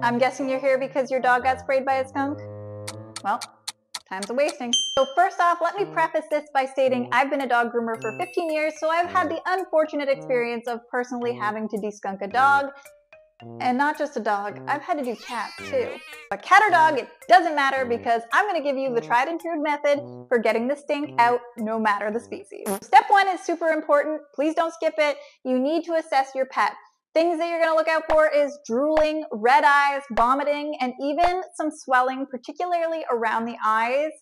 I'm guessing you're here because your dog got sprayed by a skunk? Well, time's a wasting. So first off, let me preface this by stating I've been a dog groomer for 15 years, so I've had the unfortunate experience of personally having to deskunk a dog. And not just a dog, I've had to do cats too. But cat or dog, it doesn't matter because I'm gonna give you the tried and true method for getting the stink out no matter the species. Step one is super important. Please don't skip it. You need to assess your pet. Things that you're going to look out for is drooling, red eyes, vomiting, and even some swelling, particularly around the eyes.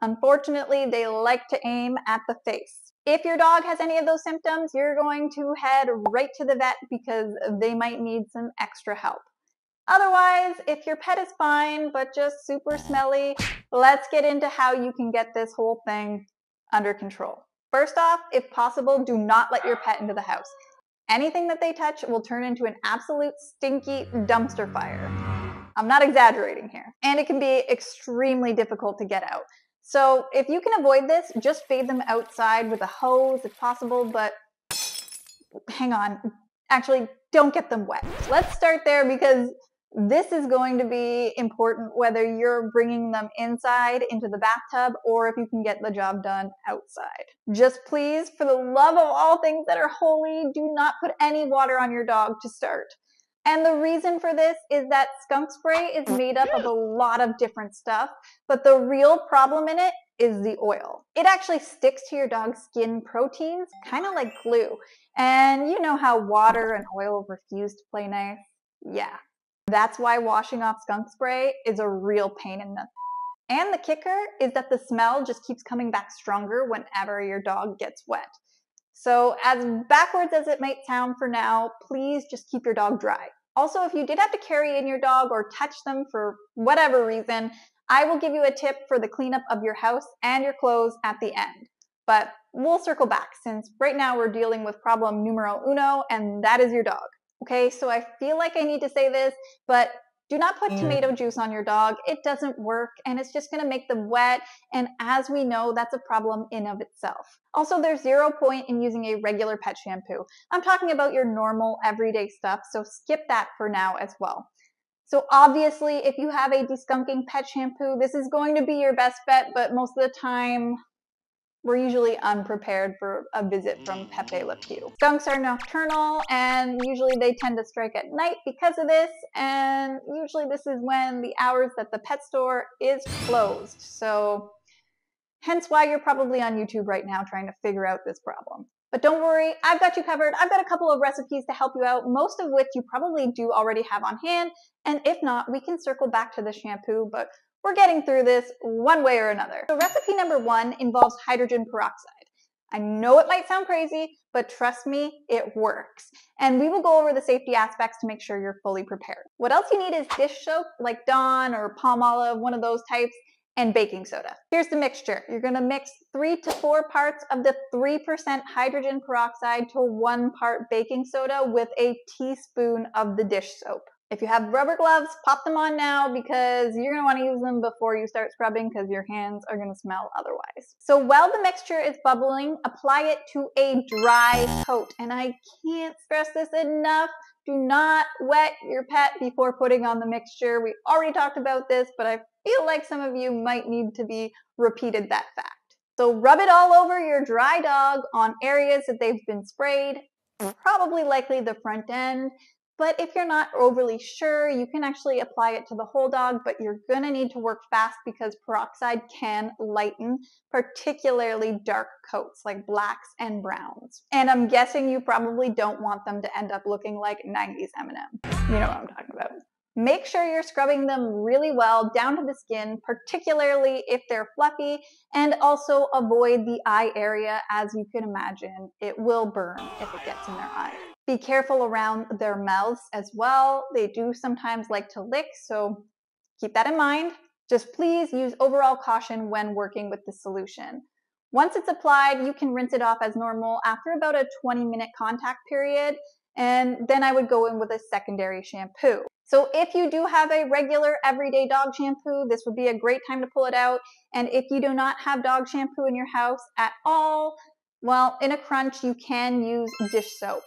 Unfortunately, they like to aim at the face. If your dog has any of those symptoms, you're going to head right to the vet because they might need some extra help. Otherwise, if your pet is fine but just super smelly, let's get into how you can get this whole thing under control. First off, if possible, do not let your pet into the house. Anything that they touch will turn into an absolute stinky dumpster fire. I'm not exaggerating here. And it can be extremely difficult to get out. So if you can avoid this, just fade them outside with a hose if possible, but hang on. Actually, don't get them wet. Let's start there because this is going to be important whether you're bringing them inside into the bathtub or if you can get the job done outside. Just please, for the love of all things that are holy, do not put any water on your dog to start. And the reason for this is that skunk spray is made up of a lot of different stuff, but the real problem in it is the oil. It actually sticks to your dog's skin proteins, kind of like glue. And you know how water and oil refuse to play nice? Yeah, that's why washing off skunk spray is a real pain in the and the kicker is that the smell just keeps coming back stronger whenever your dog gets wet. So as backwards as it might sound for now, please just keep your dog dry. Also, if you did have to carry in your dog or touch them for whatever reason, I will give you a tip for the cleanup of your house and your clothes at the end. But we'll circle back since right now we're dealing with problem numero uno, and that is your dog. Okay, so I feel like I need to say this, but do not put mm. tomato juice on your dog. It doesn't work and it's just going to make them wet. And as we know, that's a problem in of itself. Also, there's zero point in using a regular pet shampoo. I'm talking about your normal everyday stuff, so skip that for now as well. So obviously, if you have a deskunking pet shampoo, this is going to be your best bet, but most of the time, we're usually unprepared for a visit from Pepe Le Pew. Skunks are nocturnal and usually they tend to strike at night because of this and usually this is when the hours that the pet store is closed. So hence why you're probably on YouTube right now trying to figure out this problem. But don't worry, I've got you covered. I've got a couple of recipes to help you out, most of which you probably do already have on hand. And if not, we can circle back to the shampoo, but we're getting through this one way or another. So recipe number one involves hydrogen peroxide. I know it might sound crazy, but trust me, it works. And we will go over the safety aspects to make sure you're fully prepared. What else you need is dish soap like Dawn or Palmolive, one of those types, and baking soda. Here's the mixture. You're gonna mix three to four parts of the 3% hydrogen peroxide to one part baking soda with a teaspoon of the dish soap. If you have rubber gloves, pop them on now because you're going to want to use them before you start scrubbing because your hands are going to smell otherwise. So while the mixture is bubbling, apply it to a dry coat. And I can't stress this enough. Do not wet your pet before putting on the mixture. We already talked about this, but I feel like some of you might need to be repeated that fact. So rub it all over your dry dog on areas that they've been sprayed, probably likely the front end. But if you're not overly sure, you can actually apply it to the whole dog, but you're gonna need to work fast because peroxide can lighten particularly dark coats like blacks and browns. And I'm guessing you probably don't want them to end up looking like 90s Eminem. You know what I'm talking about. Make sure you're scrubbing them really well down to the skin, particularly if they're fluffy, and also avoid the eye area as you can imagine, it will burn if it gets in their eye. Be careful around their mouths as well. They do sometimes like to lick, so keep that in mind. Just please use overall caution when working with the solution. Once it's applied, you can rinse it off as normal after about a 20 minute contact period, and then I would go in with a secondary shampoo. So if you do have a regular everyday dog shampoo, this would be a great time to pull it out. And if you do not have dog shampoo in your house at all, well, in a crunch, you can use dish soap.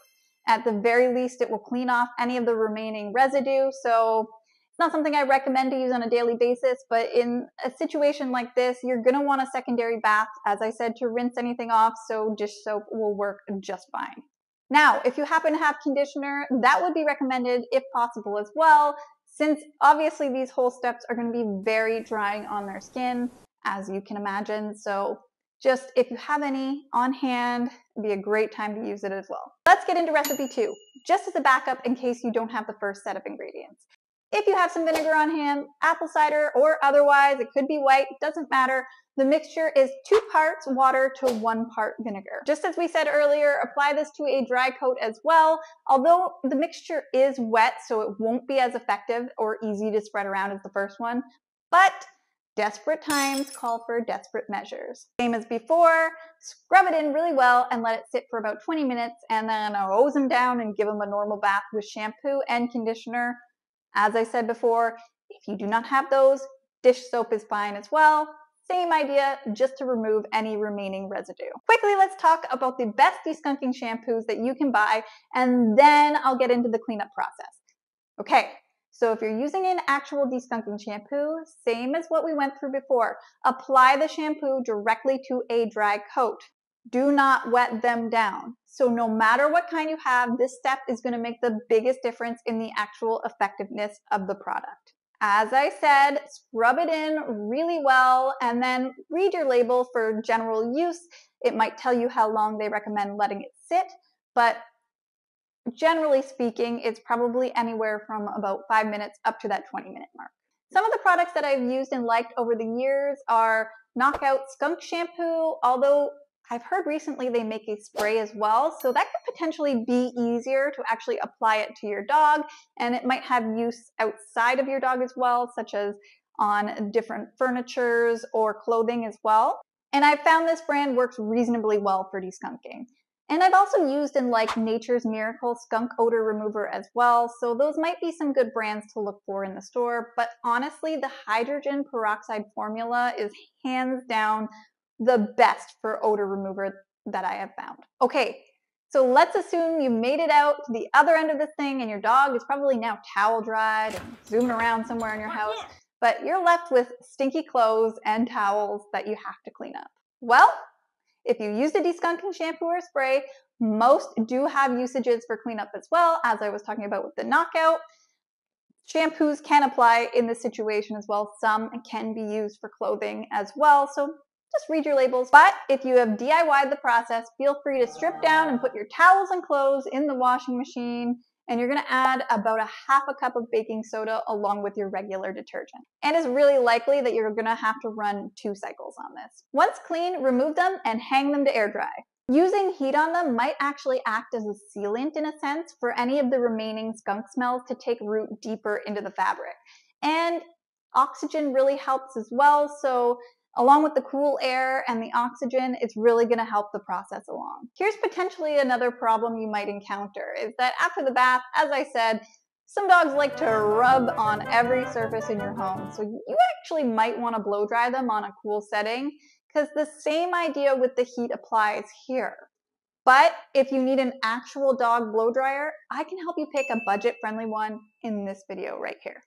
At the very least, it will clean off any of the remaining residue. So it's not something I recommend to use on a daily basis, but in a situation like this, you're gonna want a secondary bath, as I said, to rinse anything off, so dish soap will work just fine. Now, if you happen to have conditioner, that would be recommended if possible as well, since obviously these whole steps are gonna be very drying on their skin, as you can imagine. So just if you have any on hand, it'd be a great time to use it as well. Let's get into recipe two, just as a backup in case you don't have the first set of ingredients. If you have some vinegar on hand, apple cider or otherwise, it could be white, doesn't matter. The mixture is two parts water to one part vinegar. Just as we said earlier, apply this to a dry coat as well. Although the mixture is wet, so it won't be as effective or easy to spread around as the first one, but Desperate times call for desperate measures. Same as before, scrub it in really well and let it sit for about 20 minutes and then hose them down and give them a normal bath with shampoo and conditioner. As I said before, if you do not have those, dish soap is fine as well. Same idea, just to remove any remaining residue. Quickly, let's talk about the best deskunking shampoos that you can buy, and then I'll get into the cleanup process. Okay, so if you're using an actual deskunking shampoo, same as what we went through before, apply the shampoo directly to a dry coat. Do not wet them down. So no matter what kind you have, this step is going to make the biggest difference in the actual effectiveness of the product. As I said, scrub it in really well and then read your label for general use. It might tell you how long they recommend letting it sit, but generally speaking, it's probably anywhere from about five minutes up to that 20 minute mark. Some of the products that I've used and liked over the years are Nok Out Skunk Shampoo, although I've heard recently they make a spray as well, so that could potentially be easier to actually apply it to your dog, and it might have use outside of your dog as well, such as on different furnitures or clothing as well. And I've found this brand works reasonably well for deskunking. And I've also used in like Nature's Miracle skunk odor remover as well. So those might be some good brands to look for in the store. But honestly, the hydrogen peroxide formula is hands down the best for odor remover that I have found. Okay, so let's assume you made it out to the other end of this thing and your dog is probably now towel dried and zooming around somewhere in your house, but you're left with stinky clothes and towels that you have to clean up. Well, if you use a deskunking shampoo or spray, most do have usages for cleanup as well, as I was talking about with the Nok Out. Shampoos can apply in this situation as well. Some can be used for clothing as well. So just read your labels. But if you have DIYed the process, feel free to strip down and put your towels and clothes in the washing machine and you're going to add about a half a cup of baking soda along with your regular detergent. And it's really likely that you're going to have to run two cycles on this. Once clean, remove them and hang them to air dry. Using heat on them might actually act as a sealant in a sense for any of the remaining skunk smells to take root deeper into the fabric. And oxygen really helps as well, so Along with the cool air and the oxygen, it's really going to help the process along. Here's potentially another problem you might encounter is that after the bath, as I said, some dogs like to rub on every surface in your home. So you actually might want to blow dry them on a cool setting because the same idea with the heat applies here. But if you need an actual dog blow dryer, I can help you pick a budget friendly one in this video right here.